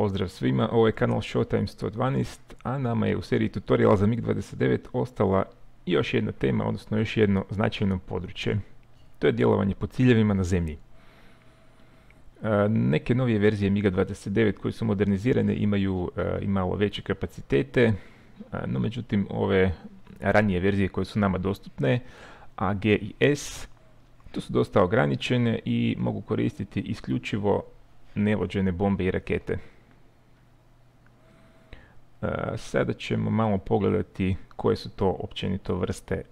Pozdrav svima, ovo je kanal Showtime 112, a nama je u seriji tutoriala za MiG-29 ostala još jedna tema, odnosno još jedno značajno područje. To je djelovanje po ciljevima na zemlji. E, neke novije verzije MiG-29 koje su modernizirane imaju e, i malo veće kapacitete, e, no međutim ove ranije verzije koje su nama dostupne, A, G i S, to su dosta ograničene i mogu koristiti isključivo nevođene bombe i rakete. Sada ćemo malo pogledati koje su to općenito vrste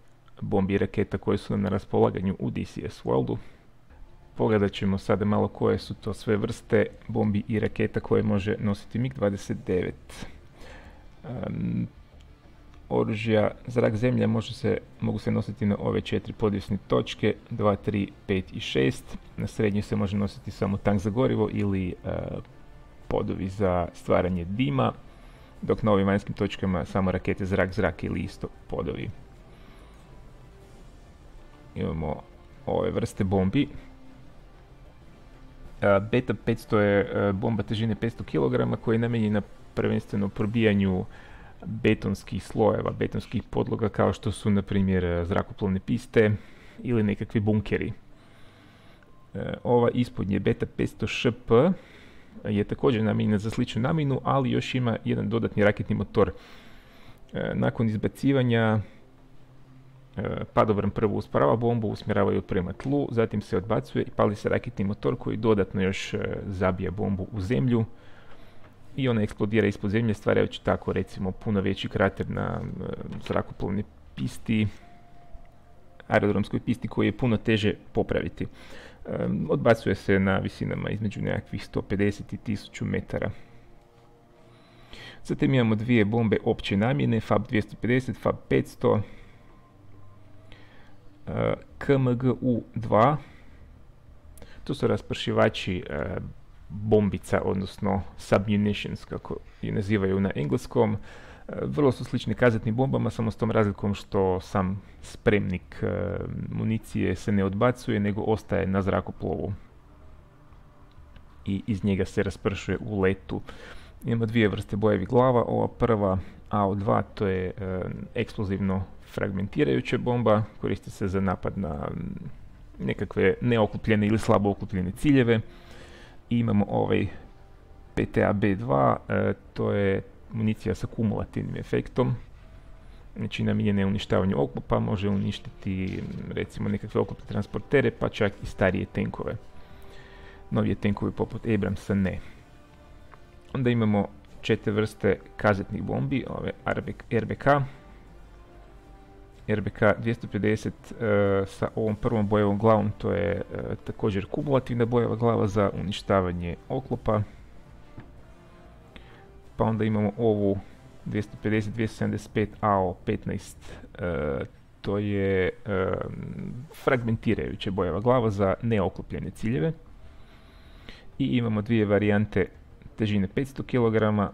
bombi i raketa koje su nam na raspolaganju u DCS Worldu. Pogledat ćemo sada malo koje su to sve vrste bombi i raketa koje može nositi MiG-29. oružja zrak zemlja mogu se nositi na ove četiri podvjesne točke, 2, 3, 5 i 6. Na srednjoj se može nositi samo tank za gorivo ili podovi za stvaranje dima, dok na ovim vanjskim točkama samo rakete zrak-zrak ili isto podovi. Imamo ove vrste bombi. Beta 500 je bomba težine 500 kg koja je namijenjena prvenstveno probijanju betonskih slojeva, betonskih podloga kao što su na primjer zrakoplovne piste ili nekakvi bunkeri. Ova ispodnje beta 500 šp je također namijenjena za sličnu namjenu, ali još ima jedan dodatni raketni motor. Nakon izbacivanja E, padobran prvo usparava bombu, usmjerava prema tlu, zatim se odbacuje i pali se raketni motor koji dodatno još e, zabija bombu u zemlju i ona eksplodira ispod zemlje stvarajući tako recimo puno veći krater na e, zrakoplovnoj pisti, aerodromskoj pisti koji je puno teže popraviti. Odbacuje se na visinama između nekakvih 150 i 1000 metara. Zatim imamo dvije bombe opće namjene, FAB 250, FAB 500, KMGU-2. To su raspršivači e, bombica, odnosno submunitions, kako je nazivaju na engleskom. E, vrlo su slični kazetnim bombama, samo s tom razlikom što sam spremnik e, municije se ne odbacuje, nego ostaje na zrakoplovu i iz njega se raspršuje u letu. Imamo dvije vrste bojevih glava, ova prva AO2 to je eksplozivno fragmentirajuća bomba, koristi se za napad na nekakve neokupljene ili slabo okupljene ciljeve. Imamo ovaj PTA-B2, e, to je municija sa kumulativnim efektom. Znači namijenjena je uništavanju oklopa, može uništiti recimo nekakve oklopne transportere, pa čak i starije tenkove. Novije tenkovi poput Abramsa ne. Onda imamo četiri vrste kazetnih bombi, ove RBK, RBK 250 sa ovom prvom bojevom glavom, to je uh, također kumulativna bojeva glava za uništavanje oklopa. Pa onda imamo ovu 250-275 AO15, uh, to je uh, fragmentirajuća bojeva glava za neoklopljene ciljeve. I imamo dvije varijante težine 500 kg,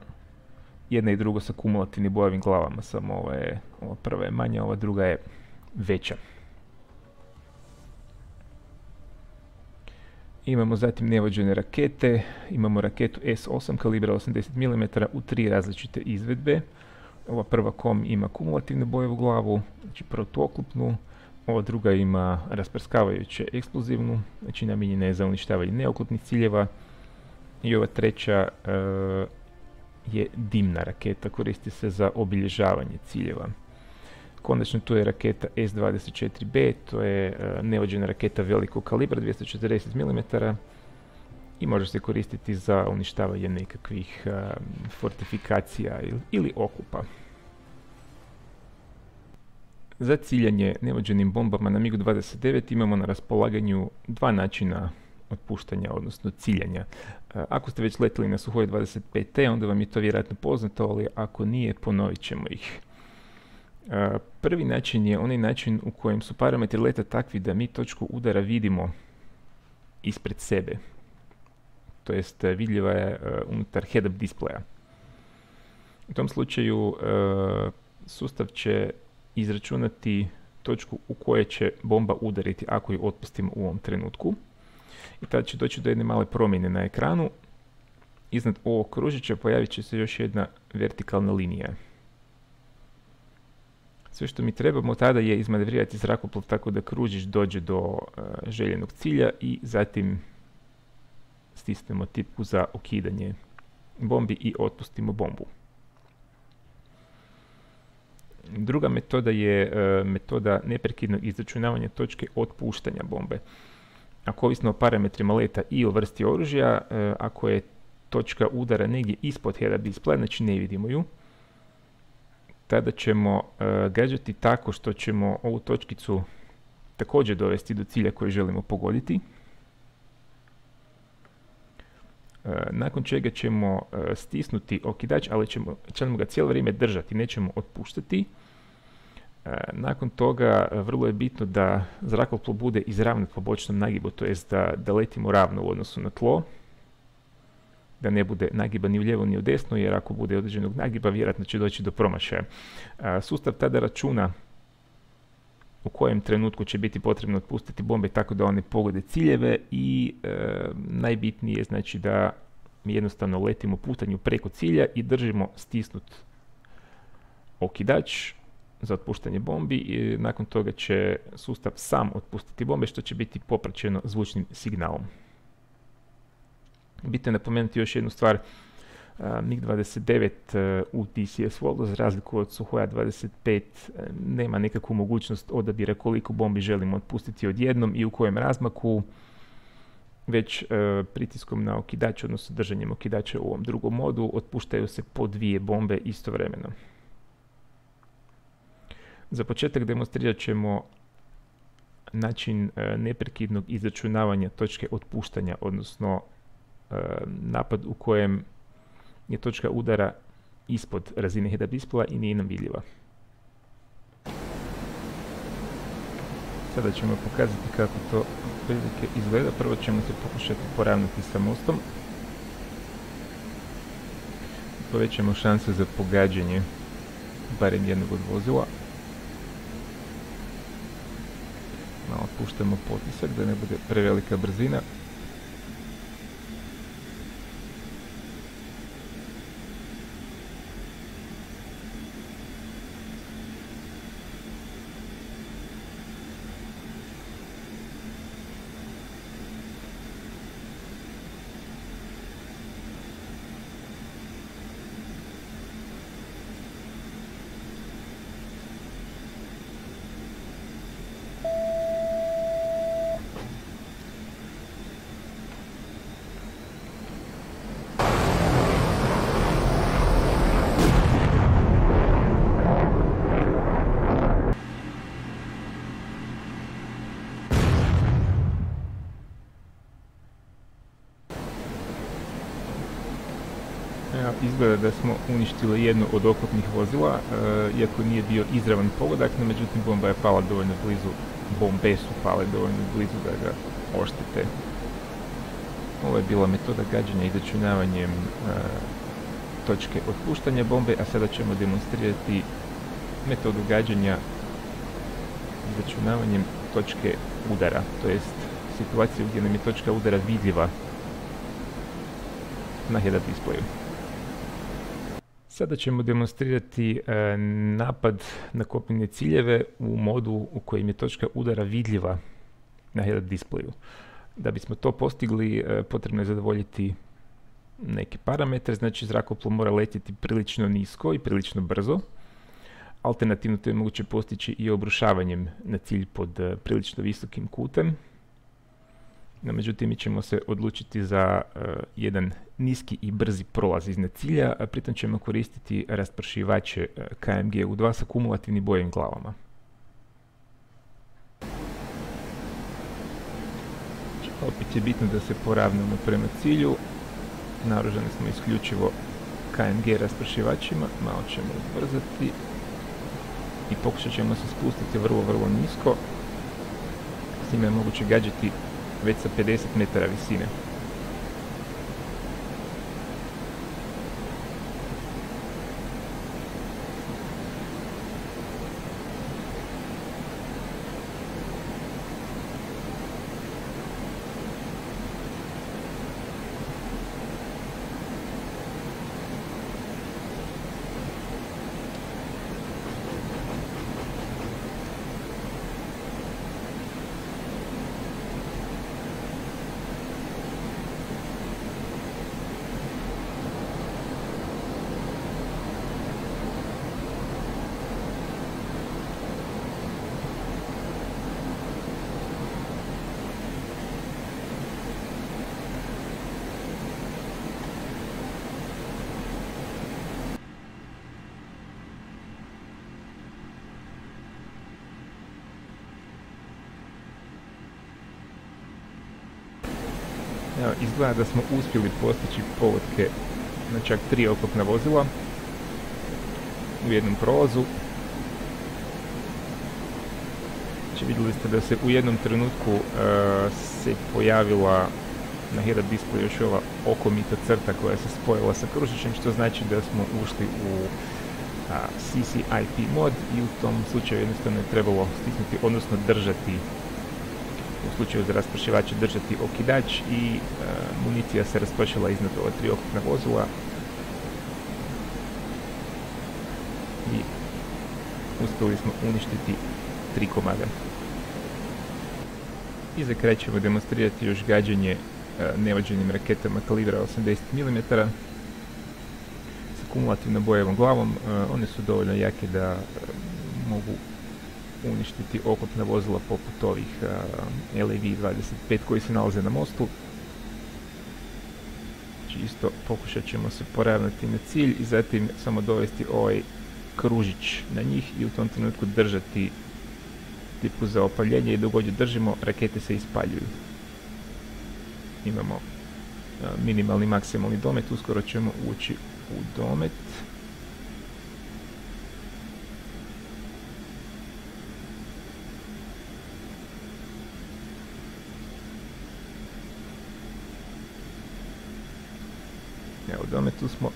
jedna i drugo sa kumulativnim bojavim glavama, samo ova, je, ova prva je manja, ova druga je veća. Imamo zatim nevođene rakete, imamo raketu S8 kalibra 80 mm u tri različite izvedbe. Ova prva kom ima kumulativnu bojevu glavu, znači protuoklopnu, ova druga ima rasprskavajuće eksplozivnu, znači namijenjena je za uništavanje neoklopnih ciljeva. I ova treća e, je dimna raketa, koristi se za obilježavanje ciljeva. Konačno tu je raketa S-24B, to je uh, nevođena raketa velikog kalibra, 240 mm, i može se koristiti za uništavanje nekakvih e, fortifikacija ili, ili okupa. Za ciljanje nevođenim bombama na MiG-29 imamo na raspolaganju dva načina otpuštanja, odnosno ciljanja. E, ako ste već letili na Suhoj 25T, onda vam je to vjerojatno poznato, ali ako nije, ponovit ćemo ih. E, prvi način je onaj način u kojem su parametri leta takvi da mi točku udara vidimo ispred sebe. To jest vidljiva je e, unutar head-up displeja. U tom slučaju sustav će izračunati točku u kojoj će bomba udariti ako ju otpustimo u ovom trenutku i tada će doći do jedne male promjene na ekranu iznad ovog kružića pojavit će se još jedna vertikalna linija. Sve što mi trebamo tada je izmanevrirati zrakoplov tako da kružić dođe do e, željenog cilja i zatim stisnemo tipku za okidanje bombi i otpustimo bombu. Druga metoda je e, metoda neprekidnog izračunavanja točke otpuštanja bombe. Ako ovisno o parametrima leta i o vrsti oružja, e, ako je točka udara negdje ispod head display, znači ne vidimo ju, tada ćemo uh, gađati tako što ćemo ovu točkicu također dovesti do cilja koji želimo pogoditi. Uh, nakon čega ćemo uh, stisnuti okidač, ali ćemo, ga cijelo vrijeme držati, nećemo otpuštati. Nakon toga vrlo je bitno da zrakoplov bude izravnat po bočnom nagibu, to jest da, da letimo ravno u odnosu na tlo da ne bude nagiba ni u lijevo ni u desno, jer ako bude određenog nagiba, vjerojatno će doći do promašaja. Sustav tada računa u kojem trenutku će biti potrebno otpustiti bombe tako da one pogode ciljeve i e, najbitnije je znači da mi jednostavno letimo putanju preko cilja i držimo stisnut okidač za otpuštanje bombi i nakon toga će sustav sam otpustiti bombe što će biti popraćeno zvučnim signalom. Bitno je napomenuti još jednu stvar, MiG-29 u TCS Worldu, za razliku od Suhoja 25, nema nekakvu mogućnost odabira koliko bombi želimo otpustiti odjednom i u kojem razmaku, već pritiskom na okidač, odnosno držanjem okidača u ovom drugom modu, otpuštaju se po dvije bombe istovremeno. Za početak demonstrirat ćemo način neprekidnog izračunavanja točke otpuštanja, odnosno E, napad u kojem je točka udara ispod razine head displaya i nije nam vidljiva. Sada ćemo pokazati kako to prilike izgleda. Prvo ćemo se pokušati poravnati sa mostom. Povećamo šanse za pogađanje barem jednog od vozila. Malo puštamo potisak da ne bude prevelika brzina. Izgleda da smo uništili jedno od oklopnih vozila, e, iako nije bio izravan pogodak, no međutim bomba je pala dovoljno blizu, bombe su pale dovoljno blizu da ga oštete. Ovo je bila metoda gađanja izračunavanjem e, točke otpuštanja bombe, a sada ćemo demonstrirati metodu gađanja izračunavanjem točke udara, to jest situaciju gdje nam je točka udara vidljiva na head displayu. Sada ćemo demonstrirati e, napad na kopnene ciljeve u modu u kojem je točka udara vidljiva na head displayu. Da bismo to postigli, e, potrebno je zadovoljiti neke parametre, znači zrakoplov mora letjeti prilično nisko i prilično brzo. Alternativno to je moguće postići i obrušavanjem na cilj pod e, prilično visokim kutem. No, međutim, mi ćemo se odlučiti za jedan niski i brzi prolaz iznad cilja, pritom ćemo koristiti raspršivače uh, KMG U2 sa kumulativnim bojim glavama. Opet je bitno da se poravnamo prema cilju. Naruženi smo isključivo KMG raspršivačima, malo ćemo ubrzati i pokušat ćemo se spustiti vrlo, vrlo nisko. S njime je moguće gađati već sa 50 metara visine. Evo, izgleda da smo uspjeli postići povodke na čak tri oklopna vozila u jednom prolazu. Znači vidjeli ste da se u jednom trenutku uh, se pojavila na head display još ova okomita crta koja se spojila sa kružićem, što znači da smo ušli u uh, CCIP mod i u tom slučaju jednostavno je trebalo stisnuti, odnosno držati u slučaju za raspršivače držati okidač i uh, municija se raspršila iznad ova tri oklopna vozila i uspjeli smo uništiti tri komada. I za kraj ćemo demonstrirati još gađanje e, nevađenim raketama kalibra 80 mm s kumulativno bojevom glavom. E, one su dovoljno jake da e, mogu uništiti oklopna vozila poput ovih LAV-25 koji se nalaze na mostu. Čisto pokušat ćemo se poravnati na cilj i zatim samo dovesti ovaj kružić na njih i u tom trenutku držati tipu za opaljenje i dok držimo rakete se ispaljuju. Imamo minimalni maksimalni domet, uskoro ćemo ući u domet. Evo, u dometu smo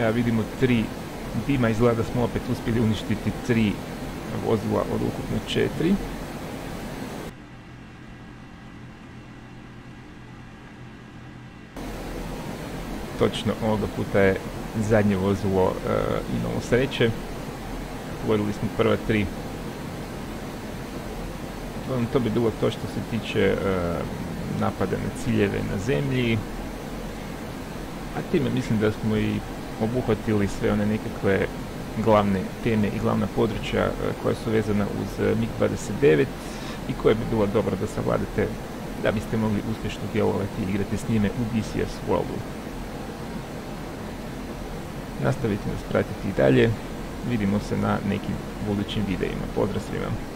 Evo vidimo tri dima, izgleda da smo opet uspjeli uništiti tri vozila od ukupno četiri. Točno ovoga puta je zadnje vozilo e, imalo sreće. Vodili smo prva tri. To bi bilo to što se tiče e, napada na ciljeve na zemlji. A time mislim da smo i obuhvatili sve one nekakve glavne teme i glavna područja e, koja su vezana uz e, MiG-29 i koje bi bilo dobro da savladate da biste mogli uspješno djelovati i igrati s njime u DCS Worldu. Nastavite nas pratiti i dalje. Vidimo se na nekim budućim videima. Pozdrav svima!